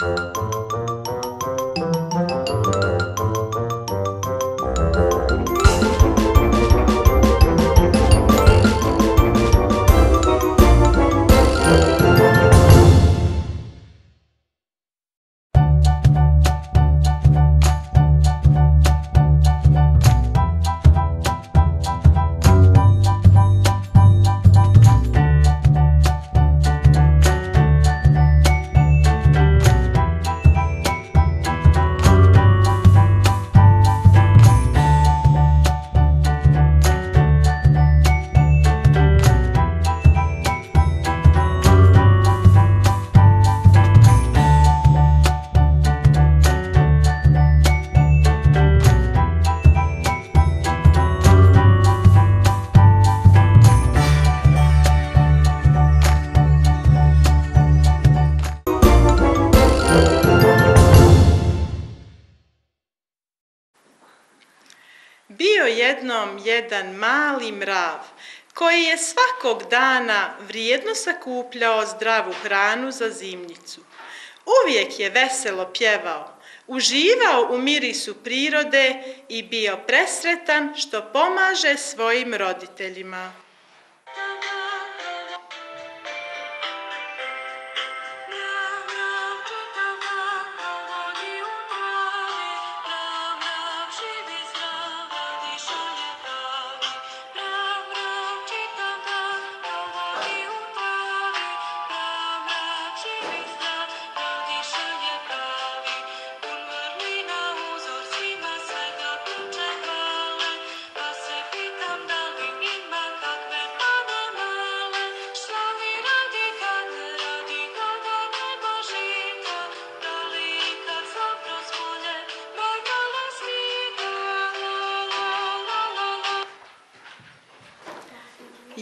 Música jedan mali mrav koji je svakog dana vrijedno sakupljao zdravu hranu za zimnicu. Uvijek je veselo pjevao, uživao u mirisu prirode i bio presretan što pomaže svojim roditeljima.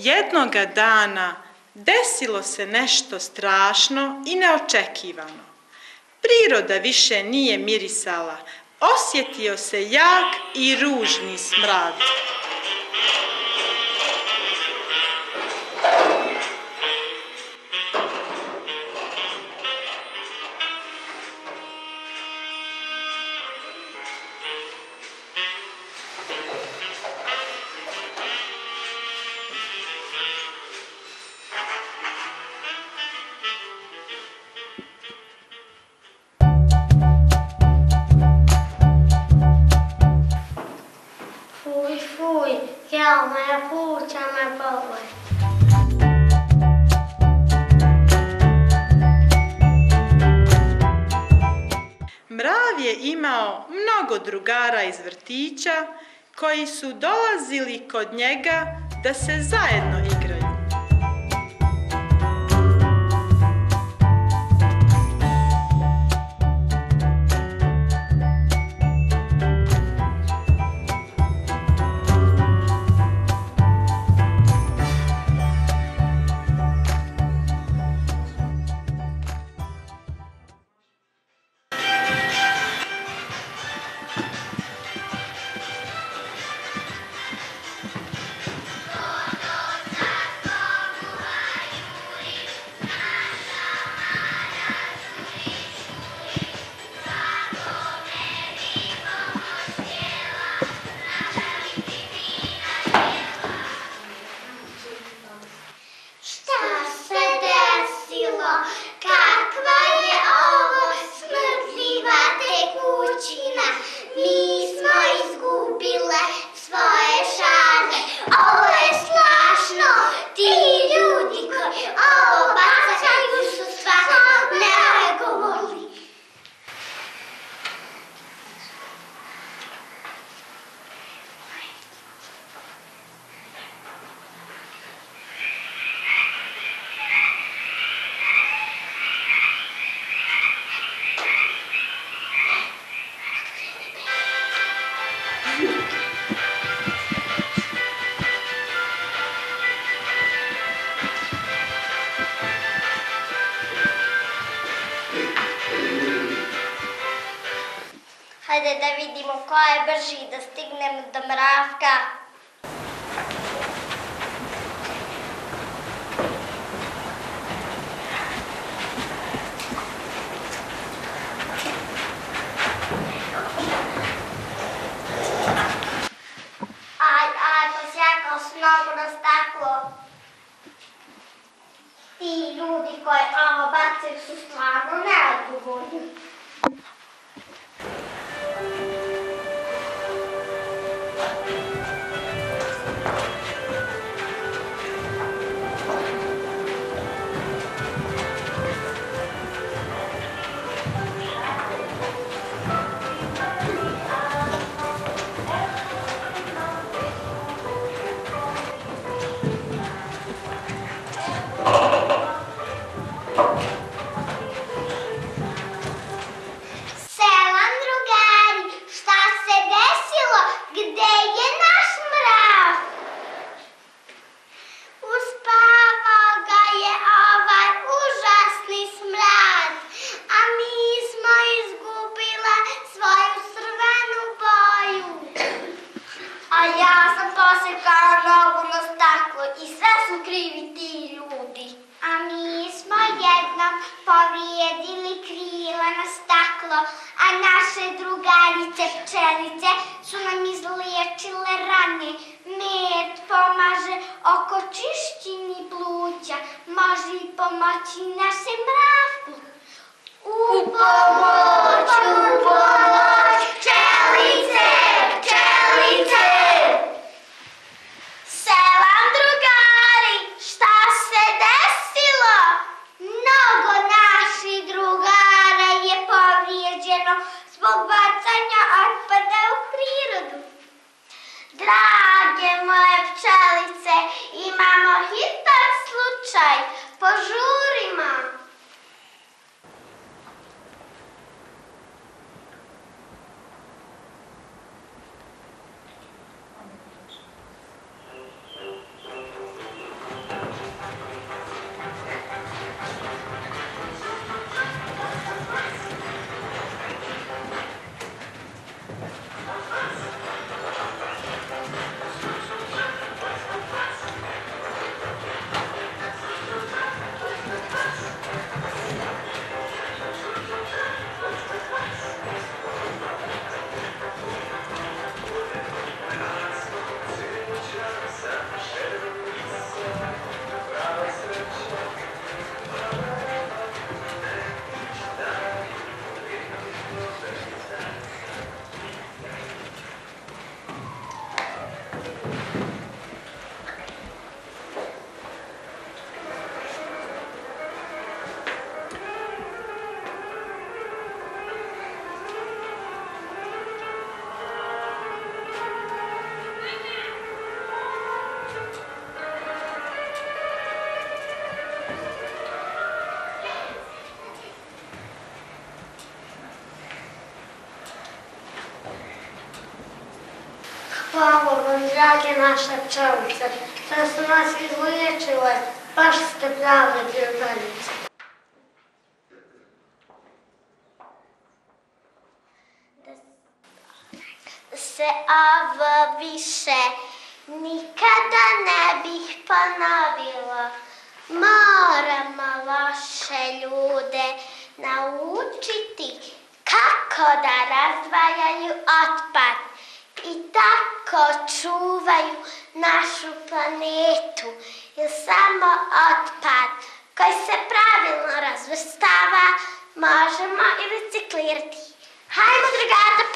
Jednoga dana desilo se nešto strašno i neočekivano. Priroda više nije mirisala, osjetio se jak i ružni smrad. Koji su dolazili kod njega da se zajedno igraju. кой е бържи да стигнем до мравка. Staklo, a naše drugarice pčelice su nam izliječile rane. Med pomaže oko čišćini pluća, može i pomoći našem mravku. U pomoć, u pomoć, pčelice! Bacanja otpada u prirodu. Drage moje pčelice, imamo hitan slučaj, požurimo. Drage naše pčelice, što su nas izliječile. Baš ste prave prijateljice. se ovo više nikada ne bih ponovila. Moramo vaše ljude naučiti kako da razdvajaju ko čuvaju našu planetu. Jer samo otpad koji se pravilno razvrstava možemo i reciklirati. Hajmo drugada, da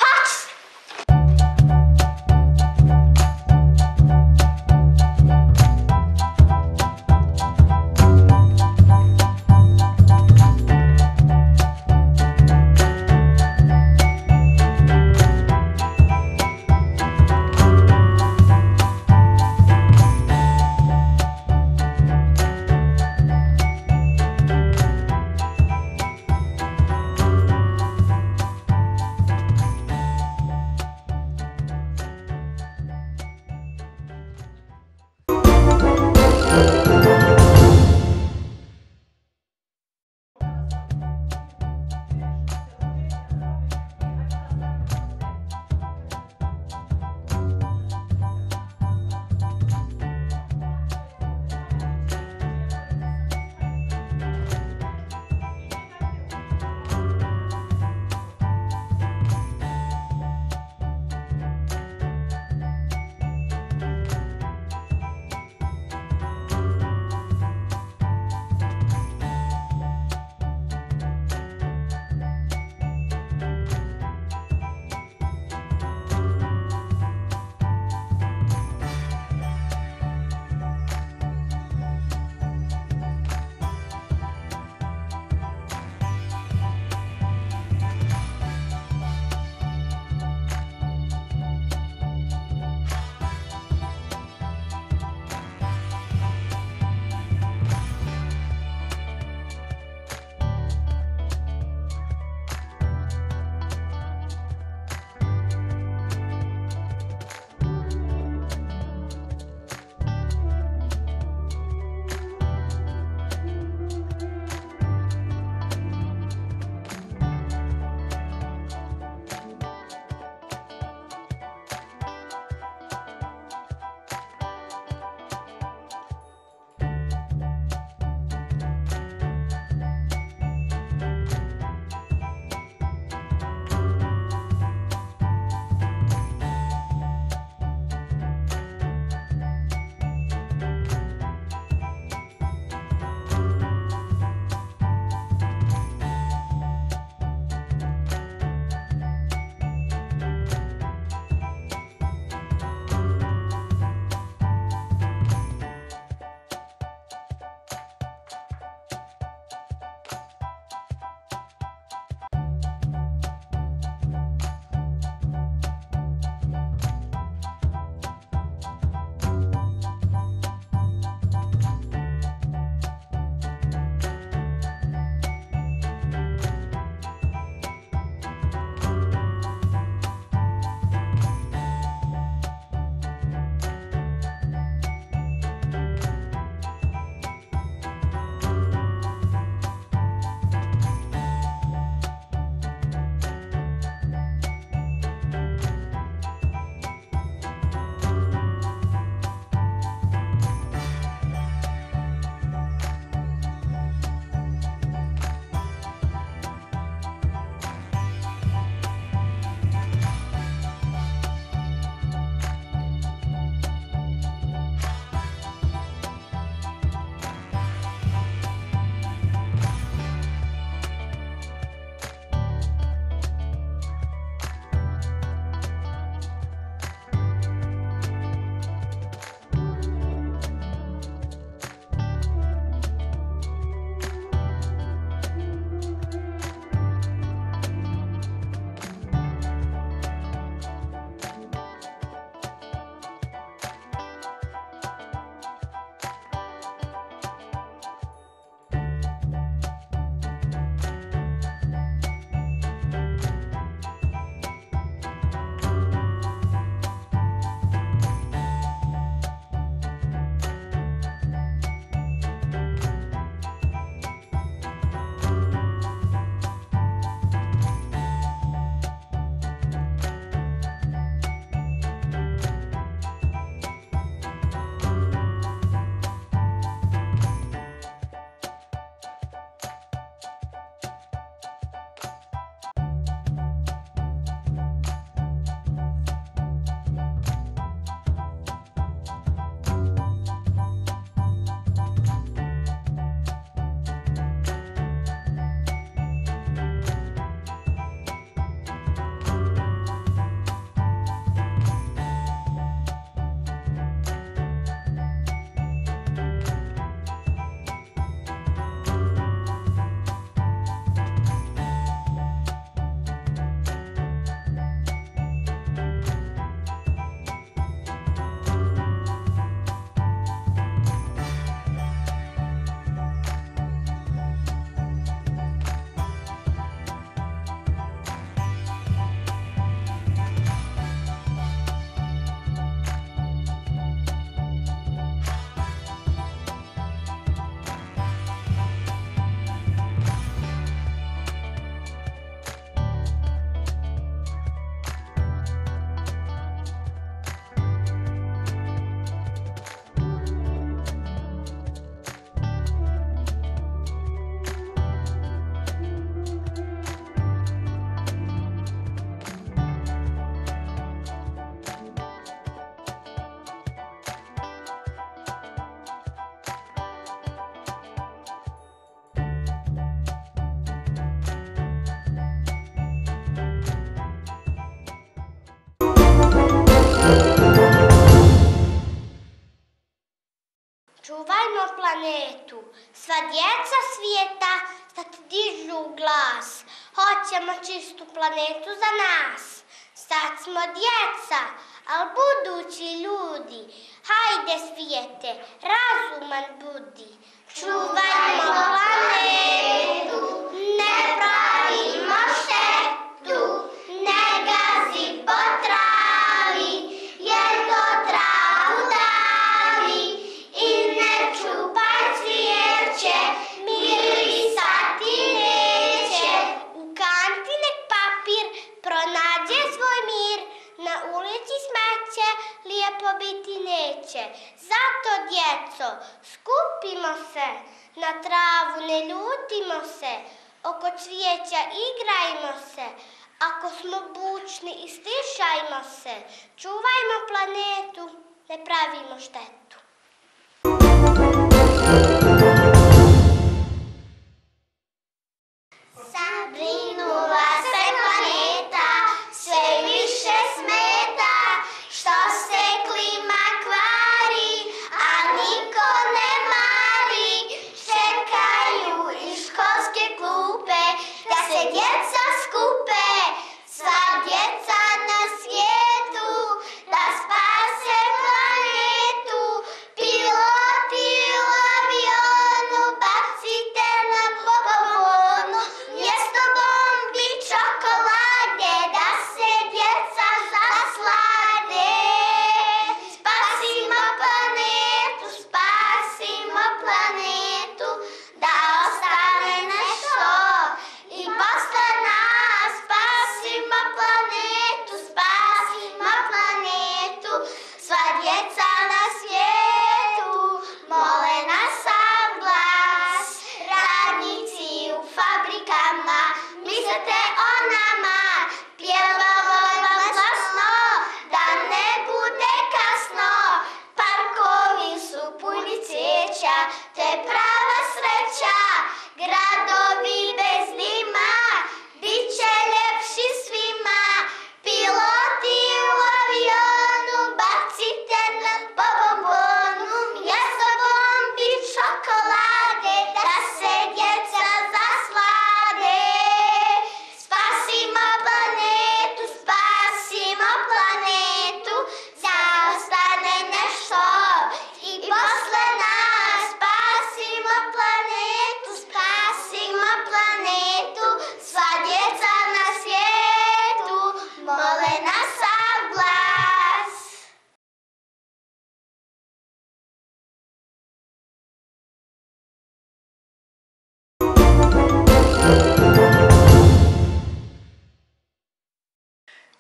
Sva djeca svijeta sad dižu glas. Hoćemo čistu planetu za nas. Sad smo djeca, al budući ljudi. Hajde svijete, razuman budi. Čuvajmo planetu, ne će, lijepo biti neće. Zato, djeco, skupimo se, na travu ne ljutimo se, oko cvijeća igrajmo se, ako smo bučni istišajmo se, čuvajmo planetu, ne pravimo štetu.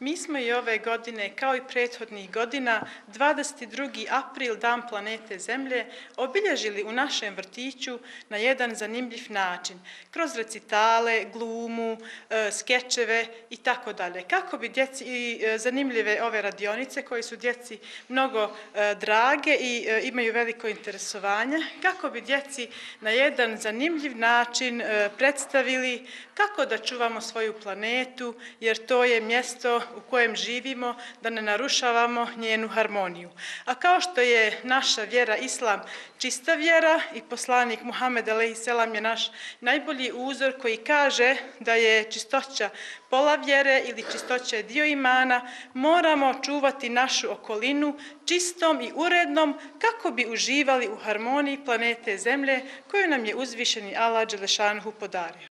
Mi smo i ove godine, kao i prethodnih godina, 22. april, Dan planete Zemlje, obilježili u našem vrtiću na jedan zanimljiv način, kroz recitale, glumu, e, skečeve i tako dalje. Kako bi djeci, i e, zanimljive ove radionice, koje su djeci mnogo e, drage i imaju veliko interesovanje, kako bi djeci na jedan zanimljiv način predstavili kako da čuvamo svoju planetu, jer to je mjesto u kojem živimo, da ne narušavamo njenu harmoniju. A kao što je naša vjera Islam čista vjera i poslanik Muhammed a.s. je naš najbolji uzor koji kaže da je čistoća pola vjere ili čistoća je dio imana, moramo čuvati našu okolinu čistom i urednom kako bi uživali u harmoniji planete Zemlje koju nam je uzvišeni Allah Đelešanhu podario.